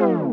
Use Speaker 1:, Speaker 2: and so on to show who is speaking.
Speaker 1: Woo!